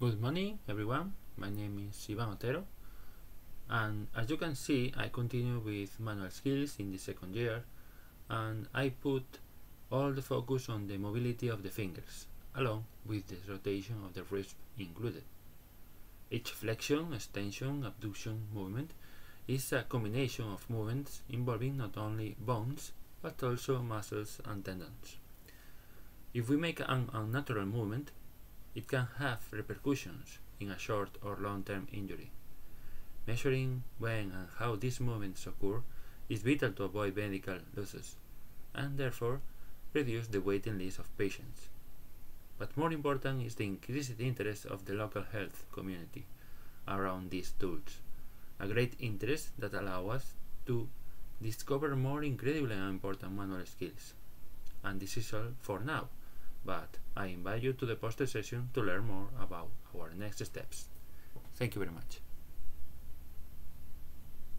Good morning everyone, my name is Ivan Otero and as you can see I continue with manual skills in the second year and I put all the focus on the mobility of the fingers along with the rotation of the wrist included. Each flexion, extension, abduction movement is a combination of movements involving not only bones but also muscles and tendons. If we make an unnatural movement, it can have repercussions in a short or long-term injury. Measuring when and how these movements occur is vital to avoid medical losses and therefore reduce the waiting list of patients. But more important is the increased interest of the local health community around these tools, a great interest that allows us to discover more incredible and important manual skills. And this is all for now but I invite you to the poster session to learn more about our next steps. Thank you very much.